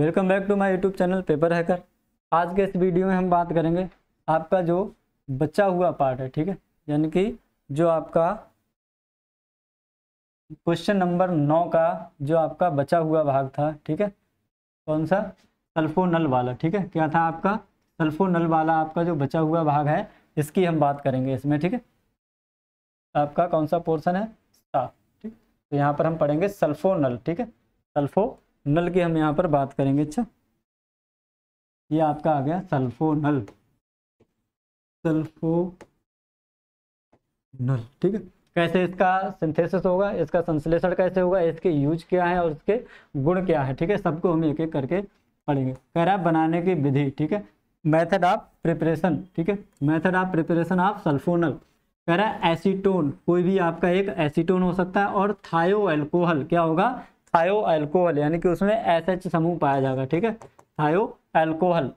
Welcome back to my YouTube channel paper hacker. आज के इस वीडियो में हम बात करेंगे आपका जो बचा हुआ पार्ट है, ठीक है? यानी कि जो आपका क्वेश्चन नंबर नौ का जो आपका बचा हुआ भाग था, ठीक है? कौन सा? सल्फो नल वाला, ठीक है? क्या था आपका? सल्फो नल वाला आपका जो बचा हुआ भाग है, इसकी हम बात करेंगे इसमें, ठीक है? आपका कौन सा पोर्सन है? साफ़ ठीक? तो यहाँ पर हम पढ़ेंगे सल्फो नल ठीक है? सल्फो नल की हम यहाँ पर बात करेंगे अच्छा? ये आपका आ गया सल्फो नल सल्फो नल ठीक है? कैसे इसका सिंथेसिस होगा? इसका संश्लेषण कैसे होगा? इसके यूज़ क्या है और इसके गुण क्या है, ठीक है? सबको हम एक एक करके पढ़ेंगे। कह रहा है बनाने की विधि, ठीक है? मेथड ऑफ़ प्रिपरेशन ठीक है? Method of preparation of sulphonal. कह रहा है एसीटोन कोई भी आपका एक एसीटोन हो सकता है और थायो एल्कोहल क्या होगा? थायो एल्कोहल यानी कि उसमें एस एच समूह पाया जाएगा, ठीक है? थायो एल्कोहल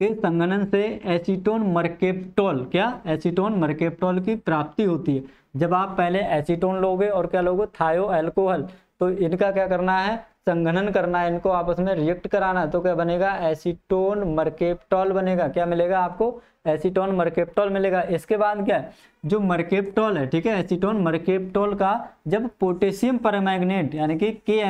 के संगठन से एसीटोन मर्केप्टोल क्या? एसीटोन मर्केप्टोल की प्राप्ति होती है। जब आप पहले एसीटोन लोगे और क्या लोगे? थायो एल्कोहल तो इनका क्या करना है? संघनन करना है इनको, आपस में रिएक्ट कराना है। तो क्या बनेगा? एसीटोन मर्केप्टोल बनेगा। क्या मिलेगा आपको? एसीटोन मर्केप्टोल मिलेगा। इसके बाद क्या है? जो मर्केप्टोल है, ठीक है? एसीटोन मर्केप्टोल का जब पोटेशियम परमैग्नेट यानी कि के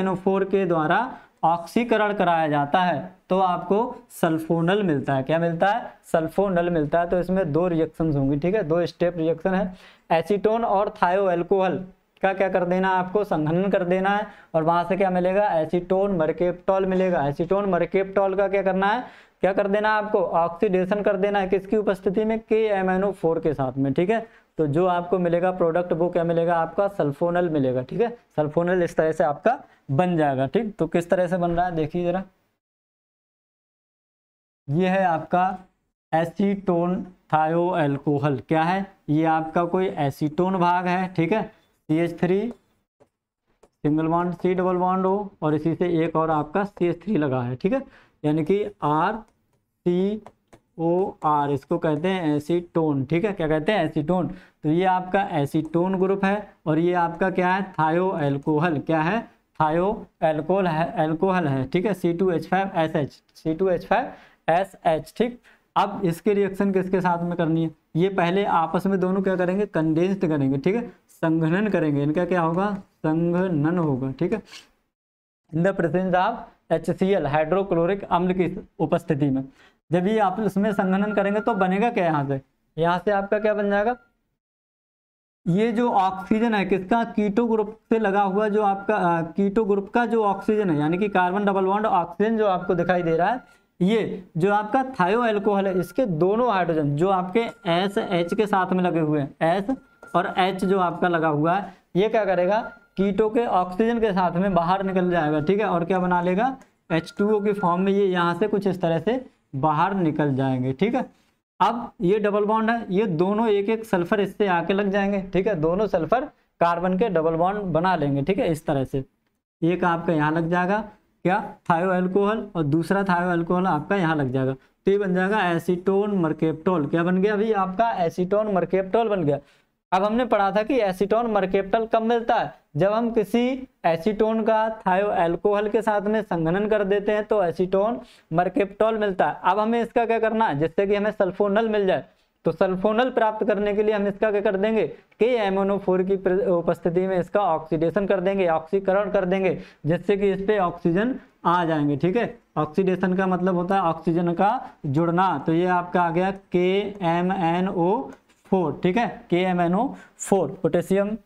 के द्वारा ऑक्सीकरण कराया जाता है तो आपको सल्फोनल मिलता है। क्या मिलता है? सल्फोनल मिलता है। तो इसमें दो रिएक्शन होंगी, ठीक है? दो स्टेप रिएक्शन है। एसीटोन और थायो एल्कोहल का क्या कर देना है आपको? संघनन कर देना है और वहाँ से क्या मिलेगा? एसीटोन मर्केप्टोल मिलेगा। एसीटोन मर्केप्टोल का क्या करना है? क्या कर देना है आपको? ऑक्सीडेशन कर देना है किसकी उपस्थिति में? के एम एन ओ फोर के साथ में, ठीक है? तो जो आपको मिलेगा प्रोडक्ट वो क्या मिलेगा? आपका सल्फोनल मिलेगा, ठीक है? सल्फोनल इस तरह से आपका बन जाएगा, ठीक? तो किस तरह से बन रहा है? देखिए जरा। ये है आपका एसीटोन थायो एल्कोहल क्या है? ये आपका कोई एसीटोन भाग है, ठीक है? C H three single bond C double bond हो, और इसी से एक और आपका सी एच थ्री लगा है, ठीक है? यानी कि आर सी ओ आर इसको कहते हैं एसीटोन ठीक है? क्या कहते हैं? एसीटोन तो ये आपका एसीटोन ग्रुप है, और ये आपका क्या है? थायो एल्कोहल क्या है? थायो एल्कोहल है एल्कोहल है, ठीक है? C two H five S H C two H five S H ठीक? अब इसके रिएक्शन किसके साथ में करनी है? ये पहले आपस में दोनों क्या करेंगे? कंडेंस्ड करेंगे, ठीक है? संघनन करेंगे। इनका क्या होगा? संघनन होगा, ठीक है? In the presence of H C L hydrochloric अम्ल की उपस्थिति में। जब ये आप इसमें संघनन करेंगे तो बनेगा क्या यहाँ से? यहाँ से आपका क्या बन जाएगा? ये जो ऑक्सीजन है, किसका? कीटो ग्रुप से लगा हुआ जो आपका कीटो ग्रुप का जो ऑक्सीजन है, यानी कि कार्बन डबल बॉन्ड ऑक्सीजन जो आपको दिखाई दे रहा है ये जो आपका थायो एल्कोहल है, इसके दोनों हाइड्रोजन जो आपके एस एच के साथ में लगे हुए हैं एस और एच जो आपका लगा हुआ है, ये क्या करेगा? कीटो के ऑक्सीजन के साथ में बाहर निकल जाएगा, ठीक है? और क्या बना लेगा? एच की फॉर्म में ये यहाँ से कुछ इस तरह से बाहर निकल जाएँगे, ठीक है? अब ये डबल बॉन्ड है, ये दोनों एक एक सल्फ़र इससे आके लग जाएँगे, ठीक है? दोनों सल्फ़र कार्बन के डबल बॉन्ड बना लेंगे, ठीक है? इस तरह से। एक आपका यहाँ लग जाएगा। क्या? थायो एल्कोहल और दूसरा थायो एल्कोहल आपका यहाँ लग जाएगा। तो ये बन जाएगा एसीटोन मर्केप्टोल क्या बन गया अभी? आपका एसीटोन मर्केप्टोल बन गया। अब हमने पढ़ा था कि एसीटोन मर्केप्टल कब मिलता है? जब हम किसी एसीटोन का थायो एल्कोहल के साथ में संघनन कर देते हैं तो एसीटोन मर्केप्टोल मिलता है। अब हमें इसका क्या करना है? जिससे कि हमें सल्फोनल मिल जाए। तो सल्फोनल प्राप्त करने के लिए हम इसका क्या कर देंगे? के एमोनो फोर की उपस्थिति में इसका ऑक्सीडेशन कर देंगे ऑक्सीकरण कर देंगे, जिससे कि इस पर ऑक्सीजन आ जाएँगे, ठीक है? ऑक्सीडेशन का मतलब होता है ऑक्सीजन का जुड़ना। तो ये आपका आ गया के एम एन ओ फोर ठीक है? K M N O four potassium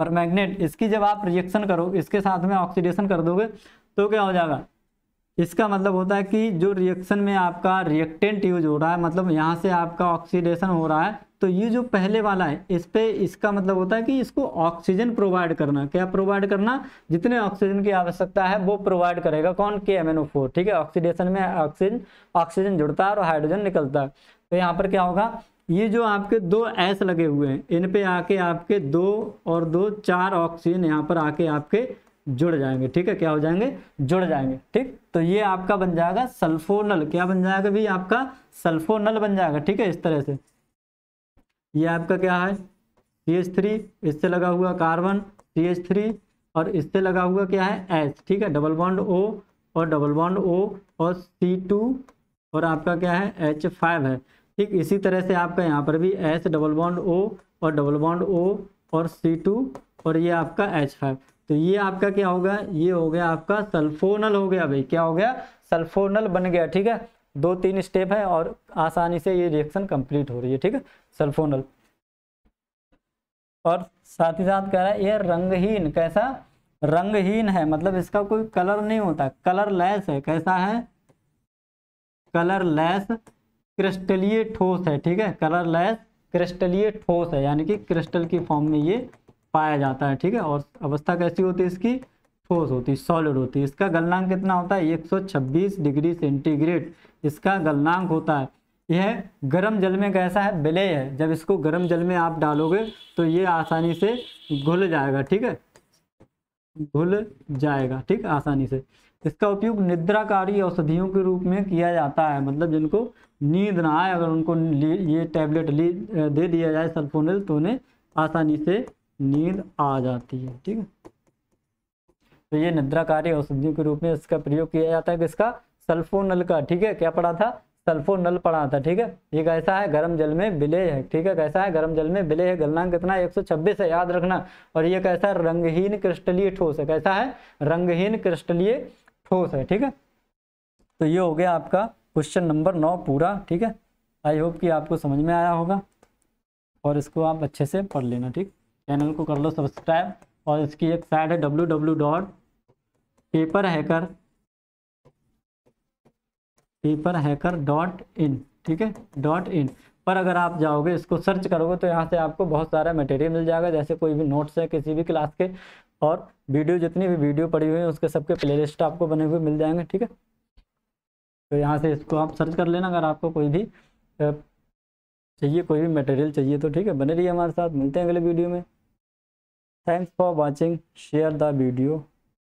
permanganate इसकी जब आप रिएक्शन करो, इसके साथ में ऑक्सीडेशन कर दोगे तो क्या हो जाएगा? इसका मतलब होता है कि जो रिएक्शन में आपका रिएक्टेंट यूज़ हो रहा है मतलब यहाँ से आपका ऑक्सीडेशन हो रहा है तो ये जो पहले वाला है, इस पर इसका मतलब होता है कि इसको ऑक्सीजन प्रोवाइड करना क्या प्रोवाइड करना? जितने ऑक्सीजन की आवश्यकता है, वो प्रोवाइड करेगा। कौन? के एम ठीक है? ऑक्सीडेशन में ऑक्सीजन ऑक्सीजन जुड़ता है और हाइड्रोजन निकलता है। तो यहाँ पर क्या होगा? ये जो आपके दो एस लगे हुए हैं, इन पे आके आपके दो और दो चार ऑक्सीजन यहाँ पर आके आपके जुड़ जाएँगे, ठीक है? क्या हो जाएँगे? जुड़ जाएँगे, ठीक? तो ये आपका बन जाएगा सल्फोनल। क्या बन जाएगा भी? आपका सल्फोनल बन जाएगा, ठीक है? इस तरह से। ये आपका क्या है? सी एच थ्री इससे लगा हुआ कार्बन सी एच थ्री और इससे लगा हुआ क्या है? एच ठीक है? डबल बॉन्ड ओ और डबल बॉन्ड ओ और सी टू, और आपका क्या है? एच फाइव है। ठीक, इसी तरह से आपका यहाँ पर भी एस डबल बॉन्ड ओ और डबल बॉन्ड ओ और सी टू, और ये आपका एच फाइव तो ये आपका क्या होगा ये हो गया आपका सल्फोनल हो गया भाई। क्या हो गया? सल्फोनल बन गया, ठीक है? दो तीन स्टेप है और आसानी से ये रिएक्शन कंप्लीट हो रही है, ठीक है? सल्फोनल। और साथ ही साथ कह रहा है, ये रंगहीन, कैसा? रंगहीन है मतलब इसका कोई कलर नहीं होता। कलरलेस है, कैसा है? कलरलेस क्रिस्टलीय ठोस है, ठीक है? कलरलेस क्रिस्टलीय ठोस है, यानी कि क्रिस्टल की फॉर्म में ये पाया जाता है, ठीक है? और अवस्था कैसी होती है इसकी? ठोस होती है सॉलिड होती है। इसका गलनांक कितना होता है? 126 डिग्री सेंटीग्रेड इसका गलनांक होता है। यह गर्म जल में कैसा है? विलय है। जब इसको गर्म जल में आप डालोगे तो ये आसानी से घुल जाएगा, ठीक है? घुल जाएगा, ठीक, आसानी से। इसका उपयोग निद्राकारी औषधियों के रूप में किया जाता है। मतलब जिनको नींद ना आए, अगर उनको ये टैबलेट ली, दे दिया जाए सल्फोनिल तो उन्हें आसानी से नींद आ जाती है, ठीक है? तो ये निद्राकारी औषधियों के रूप में इसका प्रयोग किया जाता है किसका सल्फोनल का, ठीक है? क्या पढ़ा था? सल्फोनल पढ़ा था, ठीक है? ये कैसा है, गर्म जल में विलय है, ठीक है? कैसा है, गर्म जल में विलय है, गलनांक कितना? है 126 है, याद रखना। और ये कैसा है, रंगहीन क्रिस्टलीय ठोस है कैसा है, रंगहीन क्रिस्टलीय ठोस है, ठीक है? तो ये हो गया आपका क्वेश्चन नंबर नौ पूरा, ठीक है? आई होप कि आपको समझ में आया होगा। और इसको आप अच्छे से पढ़ लेना, ठीक? चैनल को कर लो सब्सक्राइब। और इसकी एक साइट है W W dot paper hacker paper hacker dot in ठीक है? डॉट इन पर अगर आप जाओगे, इसको सर्च करोगे तो यहाँ से आपको बहुत सारा मटेरियल मिल जाएगा, जैसे कोई भी नोट्स है किसी भी क्लास के। और वीडियो जितनी भी वीडियो पड़ी हुई है, उसके सबके प्लेलिस्ट आपको बने हुए मिल जाएँगे, ठीक है? तो यहाँ से इसको आप सर्च कर लेना, अगर आपको कोई भी चाहिए, कोई भी मटेरियल चाहिए तो ठीक है? बने रहिए हमारे साथ। मिलते हैं अगले वीडियो में। Thanks for watching share the video